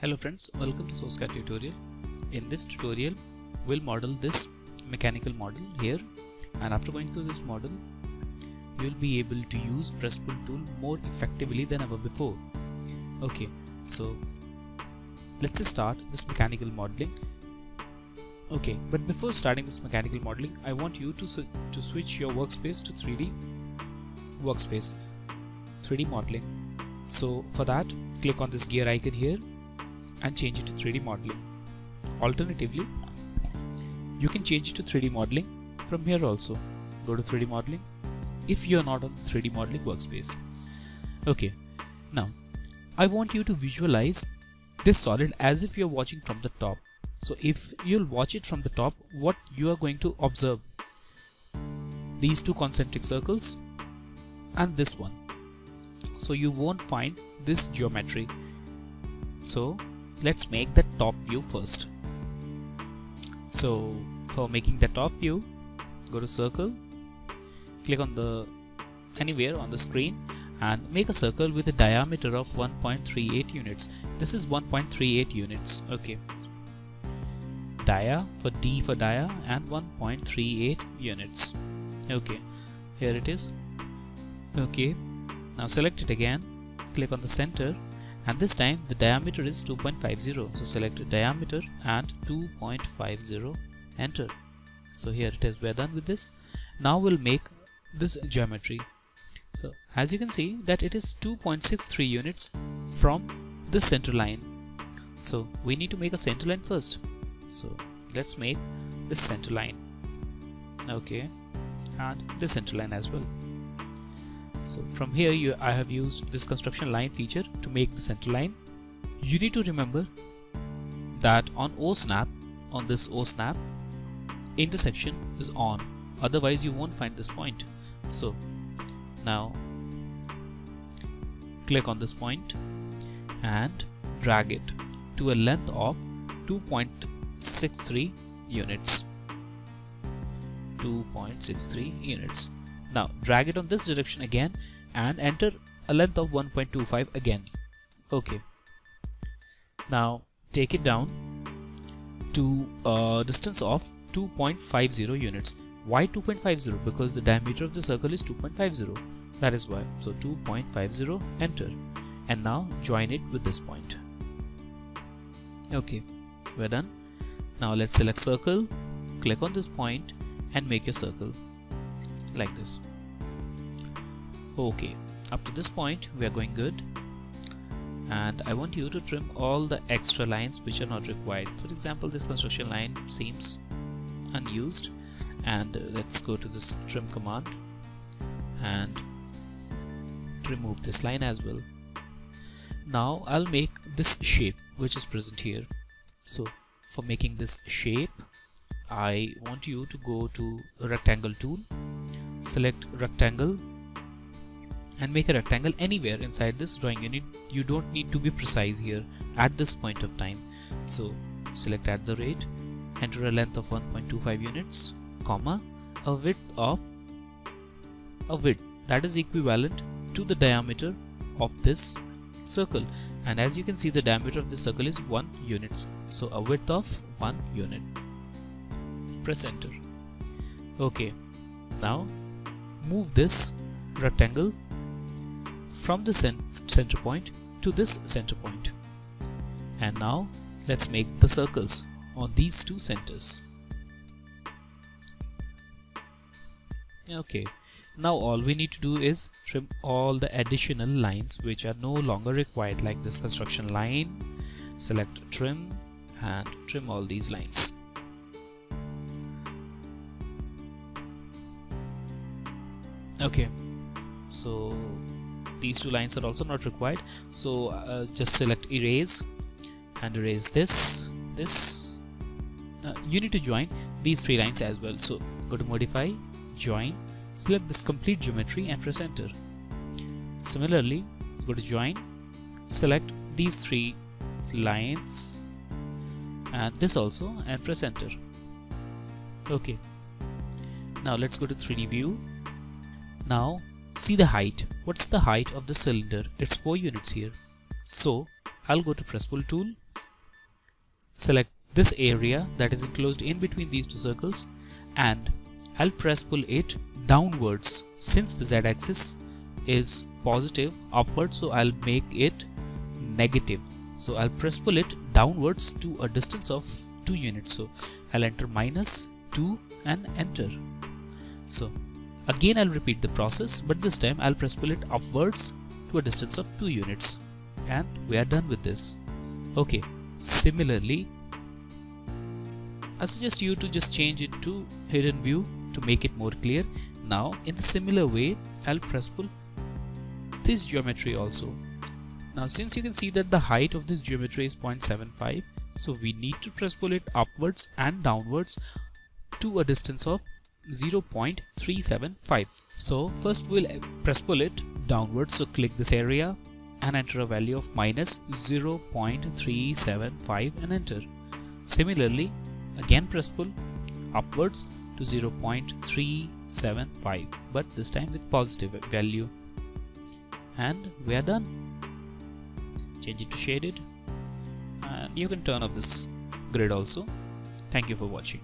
Hello friends, welcome to SourceCAD tutorial. In this tutorial, we'll model this mechanical model here and after going through this model, you'll be able to use press pull tool more effectively than ever before. Okay, so let's start this mechanical modeling. Okay, but before starting this mechanical modeling, I want you to, to switch your workspace to 3D workspace, 3D modeling. So for that, click on this gear icon here and change it to 3D modeling. Alternatively, you can change it to 3D modeling from here also. Go to 3D modeling if you're not on 3D modeling workspace. Okay, now I want you to visualize this solid as if you're watching from the top. So if you'll watch it from the top, what you are going to observe these two concentric circles and this one. So you won't find this geometry. So let's make the top view first. So for making the top view go to circle click on the anywhere on the screen and make a circle with a diameter of 1.38 units. This is 1.38 units okay. Dia for d for dia and 1.38 units okay. Here it is okay. Now select it again click on the center and this time the diameter is 2.50 so select diameter and 2.50 enter. So here it is. We're done with this. Now we'll make this geometry. So as you can see that it is 2.63 units from the center line. So we need to make a center line first. So let's make this center line. Okay. And this center line as well so from here you, I have used this construction line feature to make the center line. You need to remember that on O snap, on this O snap, intersection is on. Otherwise you won't find this point. So now click on this point and drag it to a length of 2.63 units 2.63 units now drag it on this direction again and enter a length of 1.25 again. Okay. Now take it down to a distance of 2.50 units. Why 2.50? Because the diameter of the circle is 2.50. That is why. So 2.50 enter and now join it with this point. Okay, we're done. Now let's select circle, click on this point and make a circle like this. Okay up to this point we are going good. And I want you to trim all the extra lines which are not required. For example this construction line seems unused. And let's go to this trim command and remove this line as well. Now I'll make this shape which is present here. So for making this shape I want you to go to rectangle tool select rectangle and make a rectangle anywhere inside this drawing. Unit you don't need to be precise here at this point of time. So select at the rate enter a length of 1.25 units comma a width of a width that is equivalent to the diameter of this circle. And as you can see the diameter of the circle is 1 units so a width of 1 unit. Press enter. Okay. Now move this rectangle from the center point to this center point. And now let's make the circles on these two centers. Okay, now all we need to do is trim all the additional lines which are no longer required like this construction line, select trim and trim all these lines. Okay, so these two lines are also not required. So uh, just select erase and erase this this. Uh, you need to join these three lines as well. So go to modify join select this complete geometry and press enter. Similarly go to join select these three lines and this also and press enter. Okay. Now let's go to 3d view now see the height. What's the height of the cylinder? It's 4 units here. So I'll go to press pull tool. Select this area that is enclosed in between these two circles and I'll press pull it downwards since the z-axis is positive upwards so I'll make it negative. So I'll press pull it downwards to a distance of 2 units. So I'll enter minus 2 and enter. So again I'll repeat the process but this time I'll press pull it upwards to a distance of 2 units. And we are done with this. Okay similarly I suggest you to just change it to hidden view to make it more clear. Now in the similar way I'll press pull this geometry also. Now since you can see that the height of this geometry is 0.75 so we need to press pull it upwards and downwards to a distance of 0.375 so first we'll press pull it downwards. So click this area and enter a value of minus 0.375 and enter. Similarly again press pull upwards to 0.375 but this time with positive value. And we are done. Change it to shaded. And you can turn off this grid also. Thank you for watching